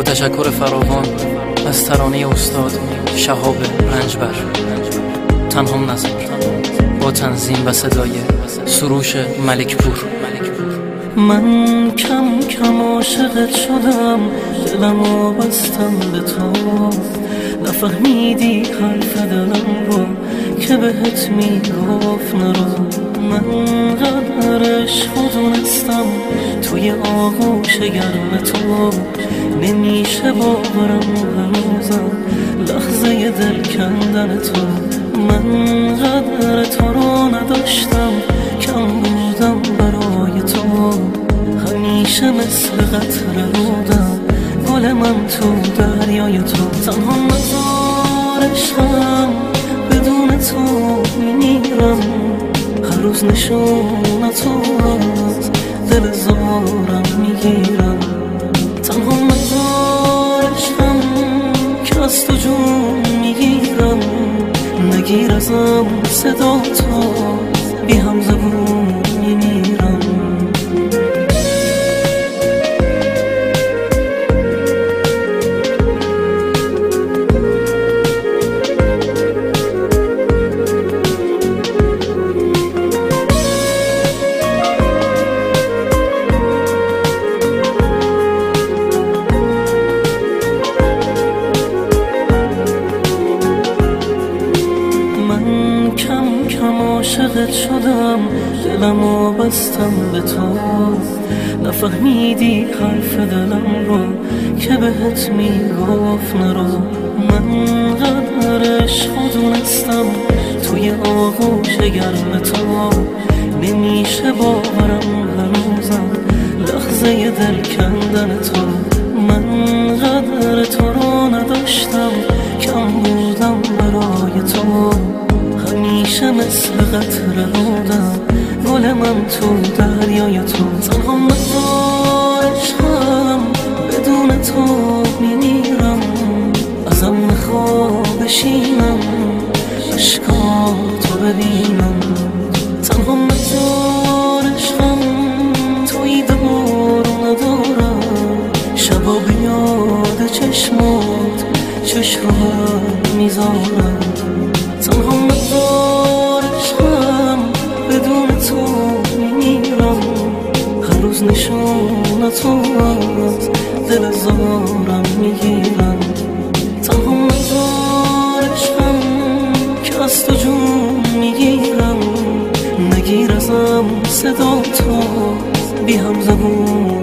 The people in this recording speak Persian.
با تشکر فراوان از ترانه استاد شهاب رنجبر. تنها نظر. با تنظیم و صدای سروش ملک پور من کم کم عاشقت شدم دلم بستم به تو. نفهمیدی حرف دلم رو که بهت می‌گفت نرو. من قدر عشق دونستم توی آغوش گرم تو نمیشه باورم هنوزم لحظه دل کندن تو. من قدر تو رو نداشتم کم بودم برای تو. همیشه مثل قطر بودم گل من تو دریای تو. تنها مزار بدون تو میمیرم هر روز نشون تو. زارم می‌گیرم. تنها مزار عشقم که از تو جون می‌گیرم. نگیر ازم صدا تو. عاشقت شدم دلم و بستم به تو. نفهمیدی حرف دلم رو که بهت می‌گفت نرو. من قدر عشق دونستم توی آغوش گرم تو. نمیشه باورم هنوزم لحظه دل کندن تو. من قدر تو رو نداشتم. همیشه مثل قطر بودم گل من تو دریای تو. تنها مدار عشقم بدون تو میمیرم. ازم میخوا بشینم. عشقا تو ببینم. تنها مدار عشقم توی دور ندارم. شبا بیاد چشمات چشم رو می‌ذارم. تنها نشون تو از دل زارم می‌گیرم. تنها مدارشم که از تو جون می‌گیرم. نگیر ازم صدا تو بی هم زبون